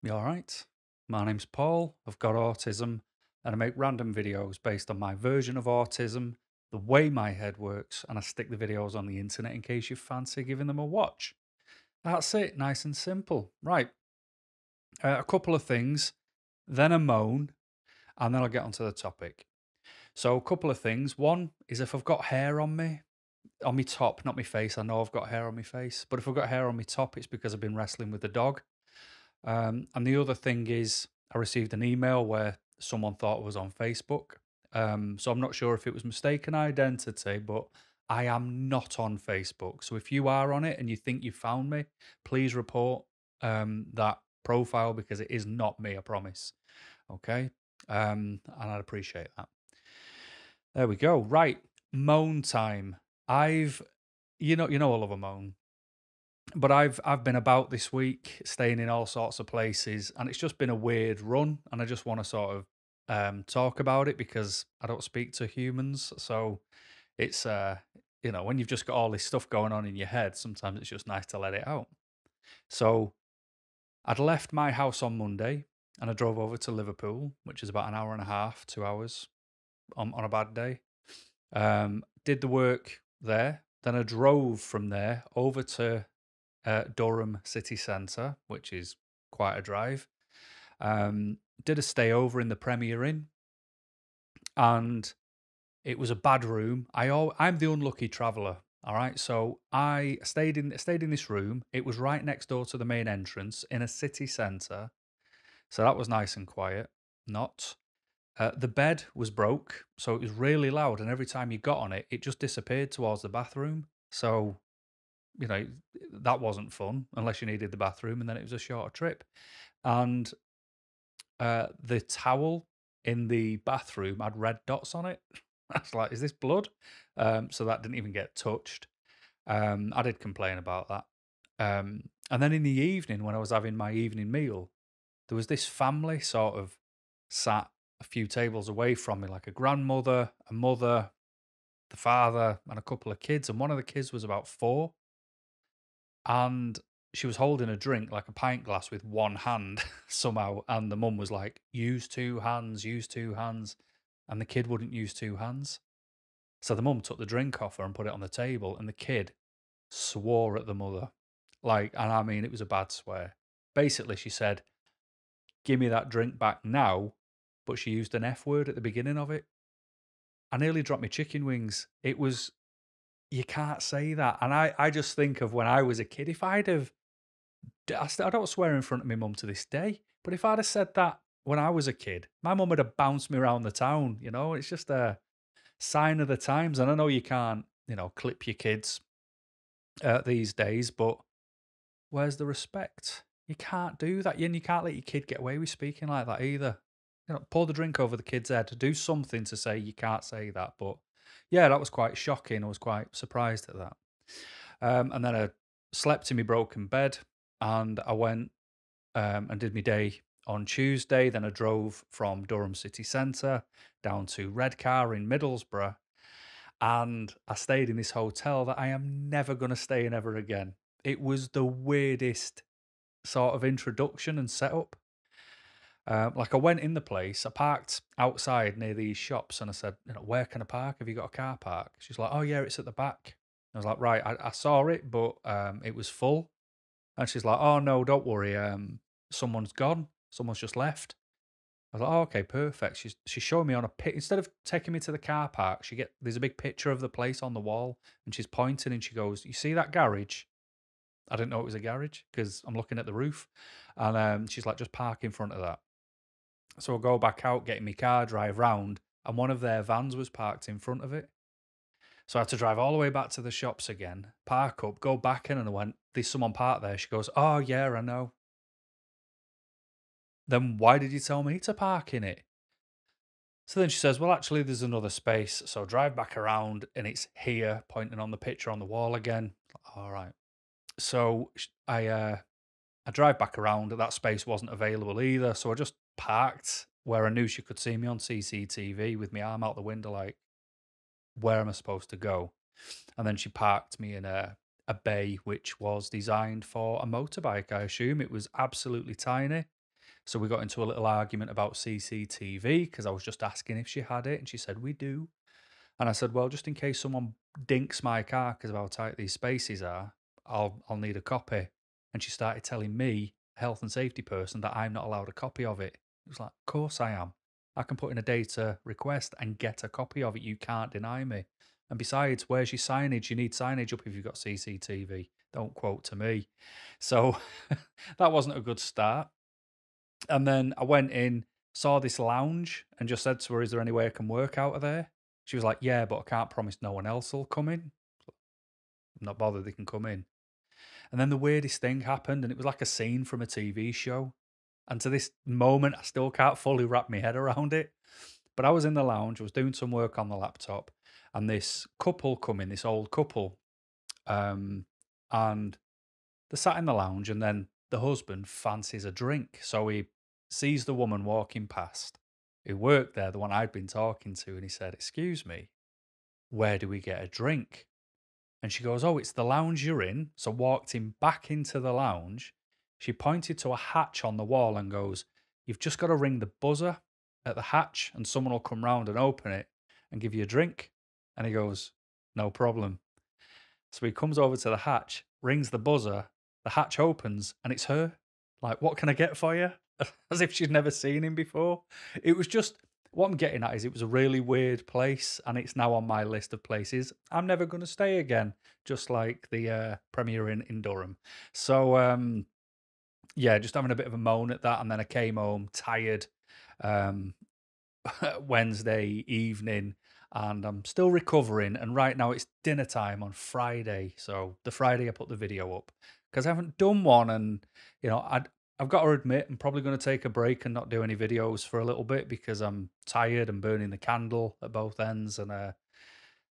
You all right? My name's Paul. I've got autism and I make random videos based on my version of autism, the way my head works, and I stick the videos on the internet in case you fancy giving them a watch. That's it, nice and simple. Right. Uh, a couple of things, then a moan, and then I'll get onto the topic. So, a couple of things. One is if I've got hair on me, on my top, not my face. I know I've got hair on my face, but if I've got hair on my top, it's because I've been wrestling with the dog. Um, and the other thing is, I received an email where someone thought I was on Facebook. Um, so I'm not sure if it was mistaken identity, but I am not on Facebook. So if you are on it and you think you found me, please report um, that profile because it is not me, I promise. Okay. Um, and I'd appreciate that. There we go. Right. Moan time. I've, you know, you know, I love a moan but I've I've been about this week, staying in all sorts of places, and it's just been a weird run. And I just want to sort of um, talk about it because I don't speak to humans, so it's uh, you know when you've just got all this stuff going on in your head, sometimes it's just nice to let it out. So I'd left my house on Monday, and I drove over to Liverpool, which is about an hour and a half, two hours on on a bad day. Um, did the work there. Then I drove from there over to uh, Durham city centre, which is quite a drive. Um, did a stay over in the Premier Inn, and it was a bad room. I I'm the unlucky traveller. All right, so I stayed in stayed in this room. It was right next door to the main entrance in a city centre, so that was nice and quiet. Not. Uh, the bed was broke, so it was really loud, and every time you got on it, it just disappeared towards the bathroom. So you know, that wasn't fun unless you needed the bathroom, and then it was a shorter trip. And uh, the towel in the bathroom had red dots on it. I was like, "Is this blood?" Um, so that didn't even get touched. Um, I did complain about that. Um, and then in the evening, when I was having my evening meal, there was this family sort of sat a few tables away from me, like a grandmother, a mother, the father, and a couple of kids. And one of the kids was about four and she was holding a drink like a pint glass with one hand somehow and the mum was like use two hands use two hands and the kid wouldn't use two hands. So the mum took the drink off her and put it on the table and the kid swore at the mother. Like and i mean it was a bad swear. Basically she said give me that drink back now but she used an f word at the beginning of it. I nearly dropped my chicken wings. It was you can't say that. And I, I just think of when I was a kid, if I'd have, I, I don't swear in front of my mum to this day, but if I'd have said that when I was a kid, my mum would have bounced me around the town. You know, it's just a sign of the times. And I know you can't, you know, clip your kids uh, these days, but where's the respect? You can't do that. And you can't let your kid get away with speaking like that either. You know, pour the drink over the kid's head. Do something to say you can't say that, but yeah, that was quite shocking. I was quite surprised at that. Um, and then I slept in my broken bed and I went um, and did my day on Tuesday. Then I drove from Durham city centre down to Redcar in Middlesbrough. And I stayed in this hotel that I am never going to stay in ever again. It was the weirdest sort of introduction and setup. Um, like I went in the place, I parked outside near these shops, and I said, you know, where can I park? Have you got a car park? She's like, oh yeah, it's at the back. I was like, right, I, I saw it, but um, it was full. And she's like, oh no, don't worry, um, someone's gone, someone's just left. I was like, oh, okay, perfect. She's she's showing me on a pic instead of taking me to the car park. She get there's a big picture of the place on the wall, and she's pointing, and she goes, "You see that garage?" I didn't know it was a garage because I'm looking at the roof, and um, she's like, "Just park in front of that." So I go back out, get in my car, drive round, and one of their vans was parked in front of it. So I had to drive all the way back to the shops again, park up, go back in, and I went, There's someone parked there. She goes, Oh, yeah, I know. Then why did you tell me to park in it? So then she says, Well, actually, there's another space. So drive back around, and it's here, pointing on the picture on the wall again. All right. So I, uh, I drive back around. That space wasn't available either. So I just parked where I knew she could see me on CCTV with my arm out the window, like, where am I supposed to go? And then she parked me in a, a bay which was designed for a motorbike, I assume. It was absolutely tiny. So we got into a little argument about CCTV because I was just asking if she had it, and she said we do. And I said, well, just in case someone dinks my car because of how tight these spaces are, I'll I'll need a copy. And she started telling me, health and safety person, that I'm not allowed a copy of it. It was like, of course I am. I can put in a data request and get a copy of it. You can't deny me. And besides, where's your signage? You need signage up if you've got CCTV. Don't quote to me. So that wasn't a good start. And then I went in, saw this lounge, and just said to her, Is there any way I can work out of there? She was like, Yeah, but I can't promise no one else will come in. I'm not bothered, they can come in. And then the weirdest thing happened, and it was like a scene from a TV show. And to this moment, I still can't fully wrap my head around it. But I was in the lounge, I was doing some work on the laptop, and this couple come in, this old couple, um, and they sat in the lounge, and then the husband fancies a drink. So he sees the woman walking past who worked there, the one I'd been talking to, and he said, Excuse me, where do we get a drink? And she goes, Oh, it's the lounge you're in. So walked him back into the lounge. She pointed to a hatch on the wall and goes, You've just got to ring the buzzer at the hatch, and someone will come round and open it and give you a drink. And he goes, No problem. So he comes over to the hatch, rings the buzzer, the hatch opens, and it's her. Like, what can I get for you? As if she'd never seen him before. It was just what I'm getting at is it was a really weird place, and it's now on my list of places I'm never going to stay again, just like the uh, Premier Inn in Durham. So, um, yeah, just having a bit of a moan at that, and then I came home tired um, Wednesday evening, and I'm still recovering. And right now it's dinner time on Friday, so the Friday I put the video up because I haven't done one, and you know I I've got to admit, I'm probably going to take a break and not do any videos for a little bit because I'm tired and burning the candle at both ends, and uh,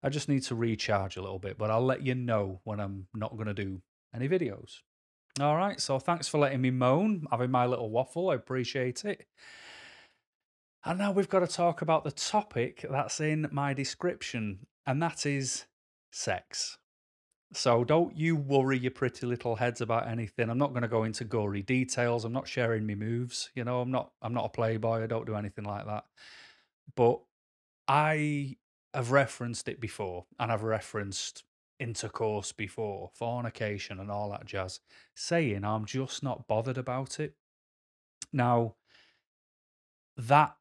I just need to recharge a little bit. But I'll let you know when I'm not going to do any videos. All right, so thanks for letting me moan, having my little waffle. I appreciate it. And now we've got to talk about the topic that's in my description, and that is sex. So don't you worry your pretty little heads about anything. I'm not going to go into gory details. I'm not sharing my moves. You know, I'm not. I'm not a playboy. I don't do anything like that. But I have referenced it before, and I've referenced intercourse before, fornication, and all that jazz, saying I'm just not bothered about it. Now, that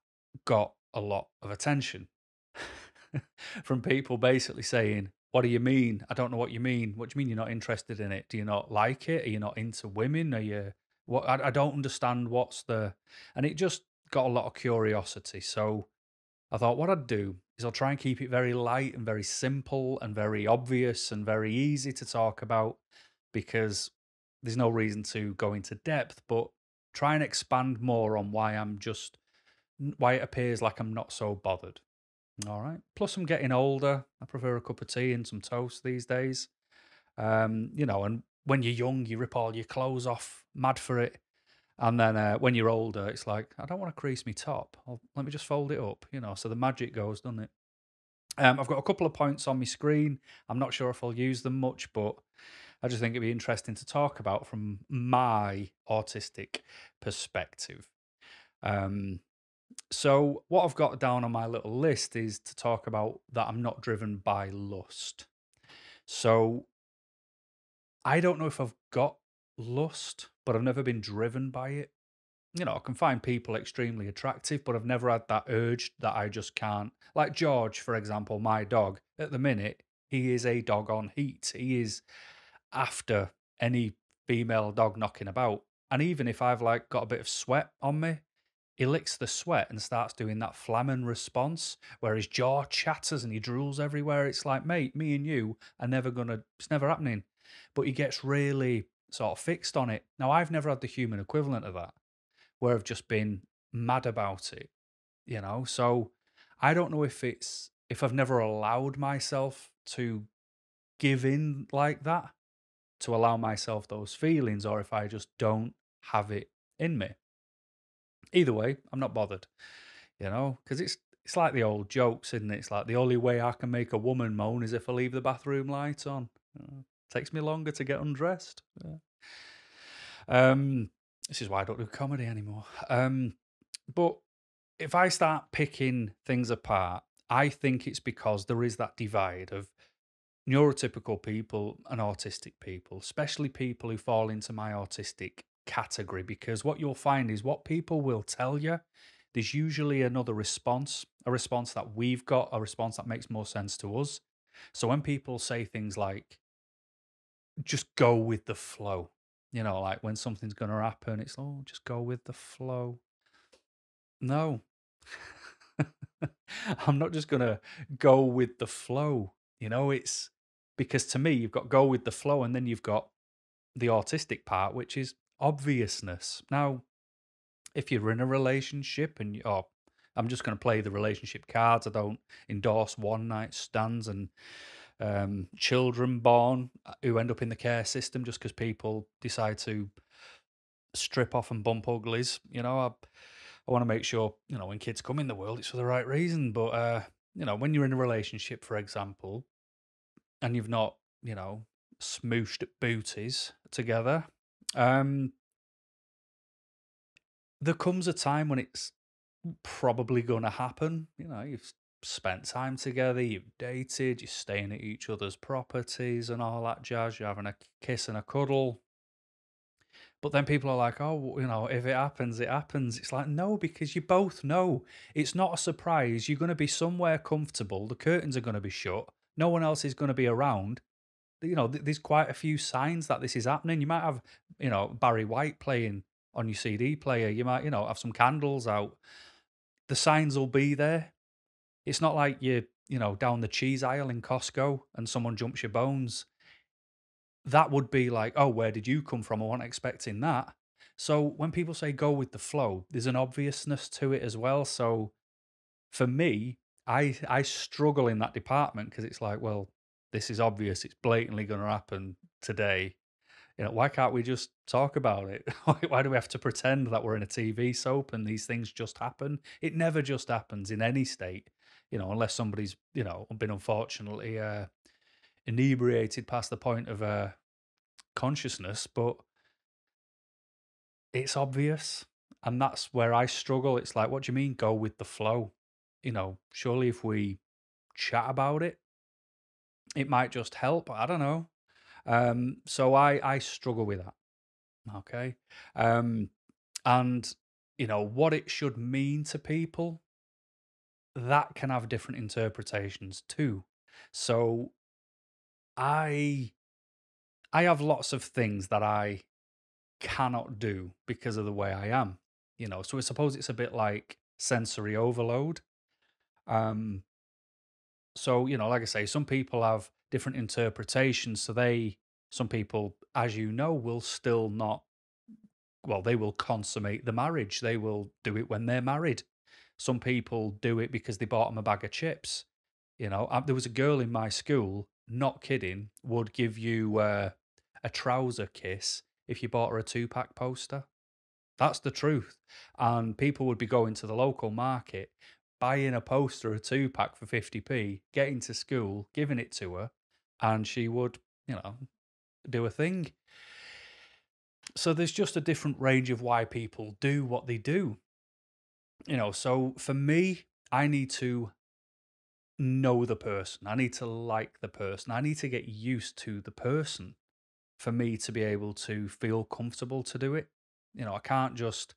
got a lot of attention from people basically saying, what do you mean? I don't know what you mean. What do you mean you're not interested in it? Do you not like it? Are you not into women? Are you what I, I don't understand what's the and it just got a lot of curiosity. So I thought what I'd do is I'll try and keep it very light and very simple and very obvious and very easy to talk about because there's no reason to go into depth, but try and expand more on why I'm just why it appears like I'm not so bothered. All right. Plus, I'm getting older. I prefer a cup of tea and some toast these days. Um, you know, and when you're young, you rip all your clothes off, mad for it. And then uh, when you're older, it's like, I don't want to crease my top. I'll, let me just fold it up, you know. So the magic goes, doesn't it? Um, I've got a couple of points on my screen. I'm not sure if I'll use them much, but I just think it'd be interesting to talk about from my autistic perspective. Um, so, what I've got down on my little list is to talk about that I'm not driven by lust. So, I don't know if I've got lust, but I've never been driven by it. You know, I can find people extremely attractive, but I've never had that urge that I just can't. Like George, for example, my dog, at the minute, he is a dog on heat. He is after any female dog knocking about. And even if I've like got a bit of sweat on me, he licks the sweat and starts doing that flehmen response where his jaw chatters and he drools everywhere. It's like, mate, me and you are never gonna, it's never happening. But he gets really sort of fixed on it. Now, I've never had the human equivalent of that where I've just been mad about it, you know? So I don't know if it's, if I've never allowed myself to give in like that, to allow myself those feelings, or if I just don't have it in me. Either way, I'm not bothered, you know, because it's it's like the old jokes, isn't it? It's like the only way I can make a woman moan is if I leave the bathroom light on. Uh, takes me longer to get undressed. Yeah. Um, This is why I don't do comedy anymore. Um, but if I start picking things apart, I think it's because there is that divide of neurotypical people and autistic people, especially people who fall into my autistic category. Because what you'll find is what people will tell you, there's usually another response, a response that we've got, a response that makes more sense to us. So when people say things like, just go with the flow, you know, like when something's going to happen, it's, oh, just go with the flow. No. I'm not just going to go with the flow. You know, it's because to me, you've got go with the flow, and then you've got the autistic part, which is obviousness. Now, if you're in a relationship and you, oh, I'm just going to play the relationship cards. I don't endorse one night stands and um, children born uh, who end up in the care system just because people decide to strip off and bump uglies. You know, I, I want to make sure, you know, when kids come in the world, it's for the right reason. But, uh, you know, when you're in a relationship, for example, and you've not, you know, smooshed booties together, um, there comes a time when it's probably going to happen. You know, you've spent time together, you've dated, you're staying at each other's properties and all that jazz. You're having a kiss and a cuddle. But then people are like, oh, you know, if it happens, it happens. It's like, no, because you both know it's not a surprise. You're going to be somewhere comfortable. The curtains are going to be shut. No one else is going to be around. You know, there's quite a few signs that this is happening. You might have, you know, Barry White playing on your CD player. You might, you know, have some candles out. The signs will be there. It's not like you, you know, down the cheese aisle in Costco and someone jumps your bones. That would be like, oh, where did you come from? I wasn't expecting that. So when people say go with the flow, there's an obviousness to it as well. So for me, I I struggle in that department because it's like, well, this is obvious. It's blatantly going to happen today. You know, why can't we just talk about it? why do we have to pretend that we're in a TV soap and these things just happen? It never just happens in any state, you know, unless somebody's, you know, been unfortunately uh, inebriated past the point of uh, consciousness. But it's obvious. And that's where I struggle. It's like, what do you mean go with the flow? You know, surely if we chat about it, it might just help. I don't know. Um, so I I struggle with that. Okay. Um, and you know what it should mean to people that can have different interpretations too. So I I have lots of things that I cannot do because of the way I am. You know, so I suppose it's a bit like sensory overload. Um, so you know, like I say, some people have different interpretations. So they, some people, as you know, will still not. Well, they will consummate the marriage. They will do it when they're married. Some people do it because they bought them a bag of chips. You know, uh, there was a girl in my school, not kidding, would give you uh, a trouser kiss if you bought her a two pack poster. That's the truth. And people would be going to the local market, buying a poster, a two pack for 50p, getting to school, giving it to her, and she would, you know, do a thing. So there's just a different range of why people do what they do. You know, so for me, I need to know the person. I need to like the person. I need to get used to the person for me to be able to feel comfortable to do it. You know, I can't just,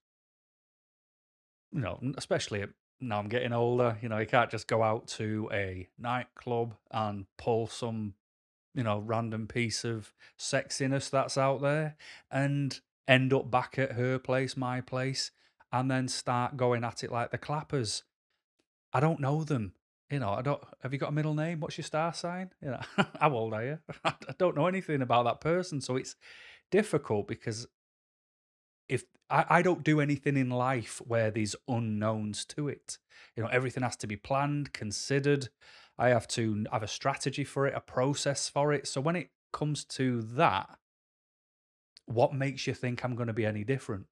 you know, especially now I'm getting older, you know, you can't just go out to a nightclub and pull some you know, random piece of sexiness that's out there and end up back at her place, my place, and then start going at it like the clappers. I don't know them. You know, I don't. Have you got a middle name? What's your star sign? You know, how old are you? I don't know anything about that person, so it's difficult because if I, I don't do anything in life where there's unknowns to it. You know, everything has to be planned, considered. I have to have a strategy for it, a process for it. So when it comes to that, what makes you think I'm going to be any different?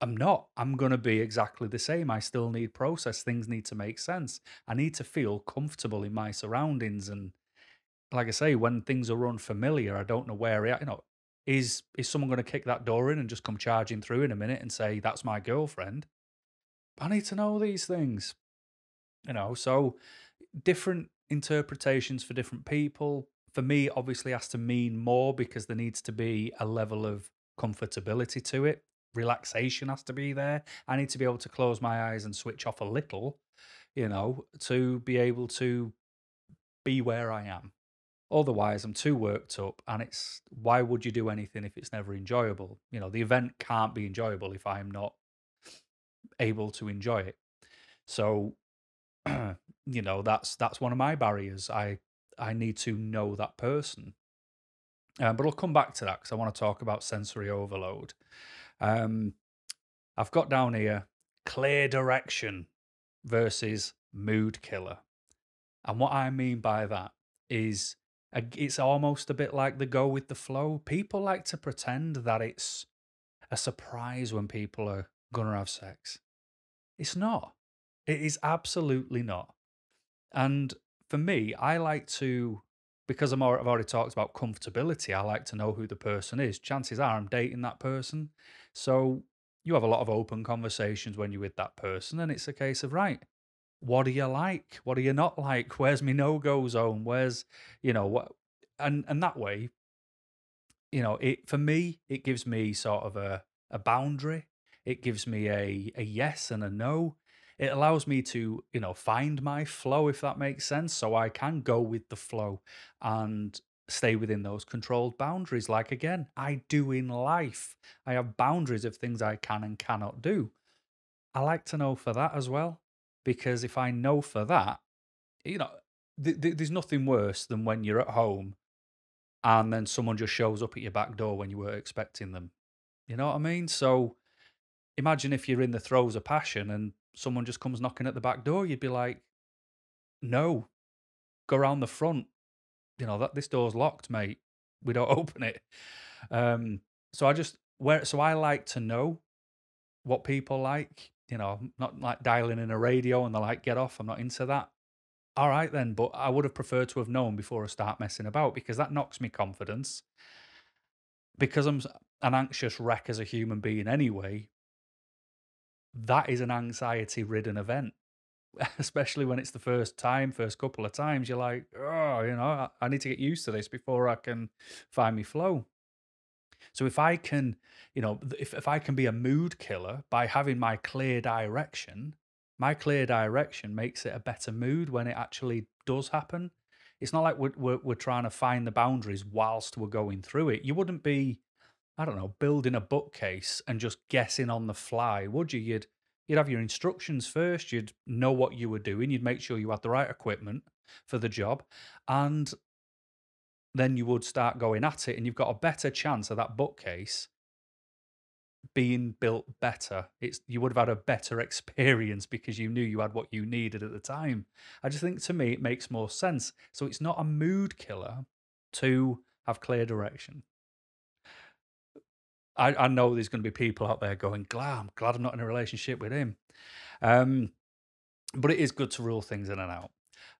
I'm not. I'm going to be exactly the same. I still need process. Things need to make sense. I need to feel comfortable in my surroundings. And like I say, when things are unfamiliar, I don't know where you know, Is is someone going to kick that door in and just come charging through in a minute and say that's my girlfriend? I need to know these things. You know, so different interpretations for different people. For me, obviously, has to mean more because there needs to be a level of comfortability to it. Relaxation has to be there. I need to be able to close my eyes and switch off a little, you know, to be able to be where I am. Otherwise, I'm too worked up, and it's why would you do anything if it's never enjoyable? You know, the event can't be enjoyable if I'm not able to enjoy it. So, you know, that's that's one of my barriers. I I need to know that person. Um, but I'll come back to that because I want to talk about sensory overload. Um, I've got down here clear direction versus mood killer. And what I mean by that is it's almost a bit like the go with the flow. People like to pretend that it's a surprise when people are going to have sex. It's not. It is absolutely not. And for me, I like to, because I'm, I've already talked about comfortability, I like to know who the person is. Chances are I'm dating that person. So you have a lot of open conversations when you're with that person, and it's a case of, right, what do you like? What do you not like? Where's my no go zone? Where's, you know, what? And, and that way, you know, it for me, it gives me sort of a, a boundary. It gives me a, a yes and a no. It allows me to, you know, find my flow, if that makes sense. So I can go with the flow and stay within those controlled boundaries. Like again, I do in life. I have boundaries of things I can and cannot do. I like to know for that as well because if I know for that, you know, th- th- there's nothing worse than when you're at home and then someone just shows up at your back door when you were expecting them. You know what I mean? So imagine if you're in the throes of passion and someone just comes knocking at the back door, you'd be like, no, go around the front. You know, that this door's locked, mate. We don't open it. Um, so I just where so I like to know what people like you know, not like dialing in a radio and they're like, get off, I'm not into that. All right, then, but I would have preferred to have known before I start messing about because that knocks me confidence. Because I'm an anxious wreck as a human being anyway, that is an anxiety ridden event. Especially when it's the first time, first couple of times, you're like, oh, you know, I need to get used to this before I can find me flow. So if I can, you know, if, if I can be a mood killer by having my clear direction, my clear direction makes it a better mood when it actually does happen. It's not like we're, we're, we're trying to find the boundaries whilst we're going through it. You wouldn't be, I don't know, building a bookcase and just guessing on the fly, would you? You'd you'd have your instructions first. You'd know what you were doing. You'd make sure you had the right equipment for the job, and then you would start going at it and you've got a better chance of that bookcase being built better. It's you would have had a better experience because you knew you had what you needed at the time. I just think to me it makes more sense. So it's not a mood killer to have clear direction. I, I know there's going to be people out there going, glad, I'm glad I'm not in a relationship with him. Um, but it is good to rule things in and out.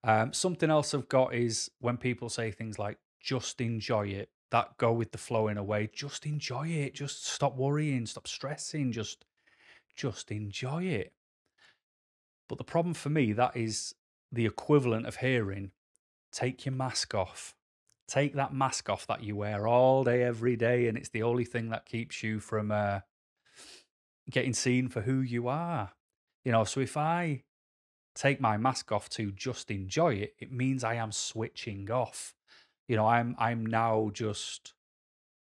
Um, something else I've got is when people say things like, just enjoy it. That go with the flow in a way. Just enjoy it. Just stop worrying, stop stressing, just just enjoy it. But the problem for me, that is the equivalent of hearing, take your mask off. Take that mask off that you wear all day, every day, and it's the only thing that keeps you from uh, getting seen for who you are. You know, so if I take my mask off to just enjoy it, it means I am switching off. You know, I'm I'm now just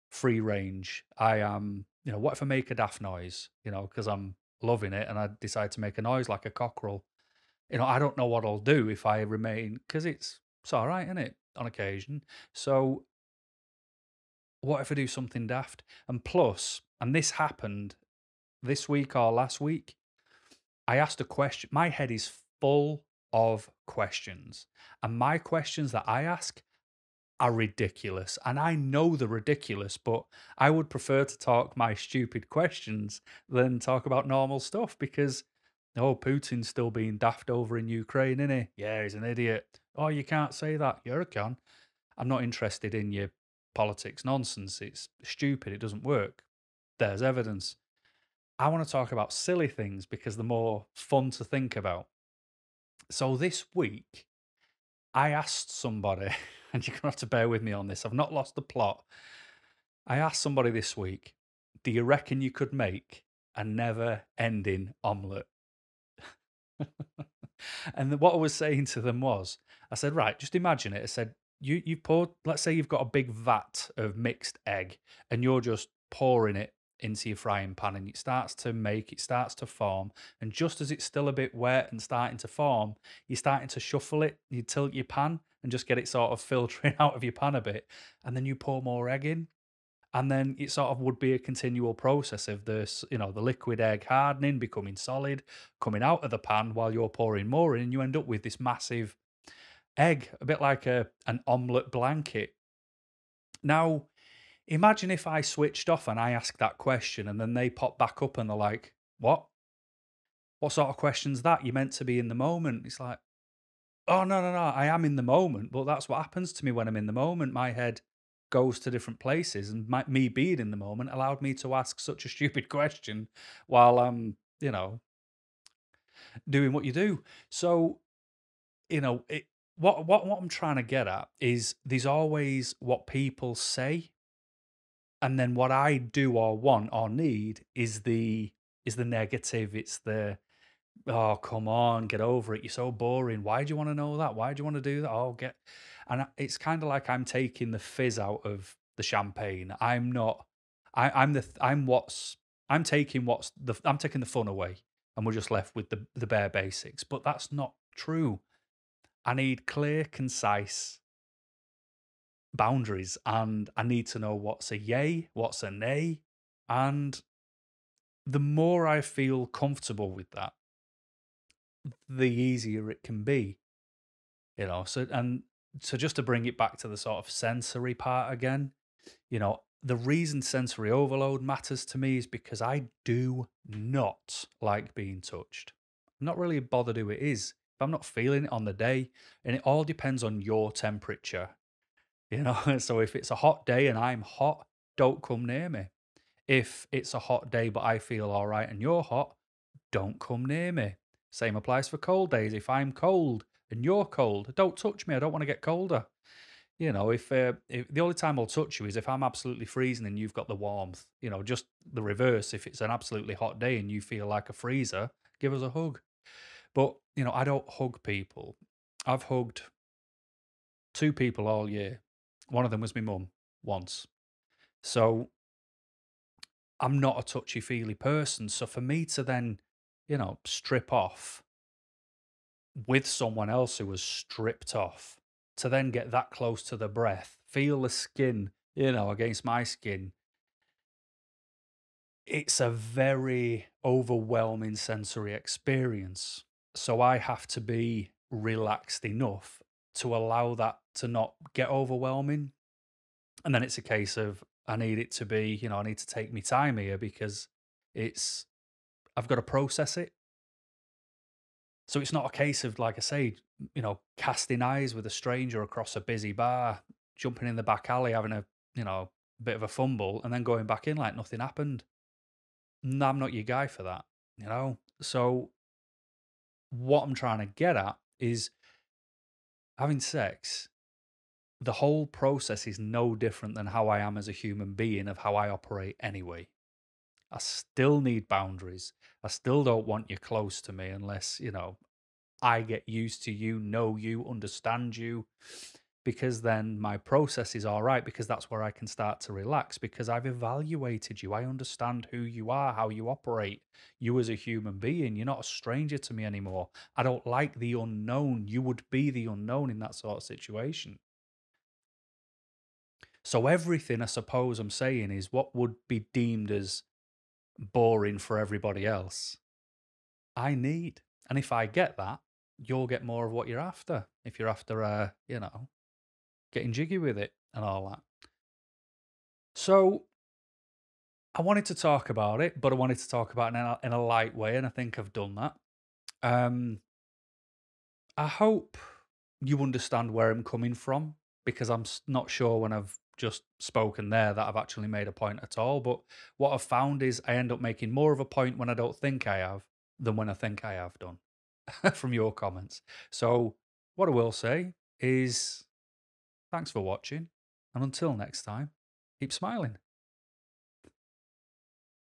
free range. I am, you know, what if I make a daft noise, you know, because I'm loving it and I decide to make a noise like a cockerel. You know, I don't know what I'll do if I remain because it's it's all right, isn't it, on occasion. So what if I do something daft? And plus, and this happened this week or last week, I asked a question. My head is full of questions. And my questions that I ask are ridiculous. And I know they're ridiculous, but I would prefer to talk my stupid questions than talk about normal stuff because, oh, Putin's still being daft over in Ukraine, isn't he? Yeah, he's an idiot. Oh, you can't say that. You're a con. I'm not interested in your politics nonsense. It's stupid. It doesn't work. There's evidence. I want to talk about silly things because they're more fun to think about. So this week, I asked somebody, and you're going to have to bear with me on this. I've not lost the plot. I asked somebody this week, do you reckon you could make a never ending omelette? and what I was saying to them was, I said, right, just imagine it. I said, you you've poured, let's say you've got a big vat of mixed egg, and you're just pouring it into your frying pan, and it starts to make, it starts to form, and just as it's still a bit wet and starting to form, you're starting to shuffle it. You tilt your pan and just get it sort of filtering out of your pan a bit, and then you pour more egg in, and then it sort of would be a continual process of this, you know, the liquid egg hardening, becoming solid, coming out of the pan while you're pouring more in, and you end up with this massive egg, a bit like a an omelette blanket. Now, imagine if I switched off and I asked that question, and then they pop back up and they're like, "What? What sort of question's that? You're meant to be in the moment." It's like, "Oh no, no, no! I am in the moment, but that's what happens to me when I'm in the moment. My head." goes to different places and my, me being in the moment allowed me to ask such a stupid question while i'm you know doing what you do so you know it, what what what i'm trying to get at is there's always what people say and then what i do or want or need is the is the negative it's the oh come on get over it you're so boring why do you want to know that why do you want to do that oh get and it's kind of like I'm taking the fizz out of the champagne. I'm not. I, I'm the. I'm what's. I'm taking what's the. I'm taking the fun away, and we're just left with the the bare basics. But that's not true. I need clear, concise boundaries, and I need to know what's a yay, what's a nay, and the more I feel comfortable with that, the easier it can be. You know, so and so just to bring it back to the sort of sensory part again, you know, the reason sensory overload matters to me is because I do not like being touched. I'm not really bothered who it is. If I'm not feeling it on the day, and it all depends on your temperature. You know, so if it's a hot day and I'm hot, don't come near me. If it's a hot day but I feel all right and you're hot, don't come near me. Same applies for cold days. If I'm cold and you're cold, don't touch me. I don't want to get colder. You know, if, uh, if the only time I'll touch you is if I'm absolutely freezing and you've got the warmth. You know, just the reverse. If it's an absolutely hot day and you feel like a freezer, give us a hug. But you know, I don't hug people. I've hugged two people all year. One of them was my mum once. So I'm not a touchy feely person. So for me to then, you know, strip off with someone else who was stripped off to then get that close to the breath, feel the skin, you know, against my skin. It's a very overwhelming sensory experience. So I have to be relaxed enough to allow that to not get overwhelming. And then it's a case of I need it to be, you know, I need to take me time here because it's I've got to process it. So it's not a case of, like I say, you know, casting eyes with a stranger across a busy bar, jumping in the back alley, having a, you know, bit of a fumble, and then going back in like nothing happened. No, I'm not your guy for that, you know? So what I'm trying to get at is having sex, the whole process is no different than how I am as a human being, of how I operate anyway. I still need boundaries. I still don't want you close to me unless, you know, I get used to you, know you, understand you, because then my process is all right, because that's where I can start to relax, because I've evaluated you. I understand who you are, how you operate, you as a human being. You're not a stranger to me anymore. I don't like the unknown. You would be the unknown in that sort of situation. So, everything I suppose I'm saying is what would be deemed as boring for everybody else. I need. And if I get that, you'll get more of what you're after. If you're after, uh, you know, getting jiggy with it and all that. So I wanted to talk about it, but I wanted to talk about it in a, in a light way, and I think I've done that. Um, I hope you understand where I'm coming from because I'm not sure when I've just spoken there that I've actually made a point at all. But what I've found is I end up making more of a point when I don't think I have than when I think I have done from your comments. So, what I will say is thanks for watching. And until next time, keep smiling.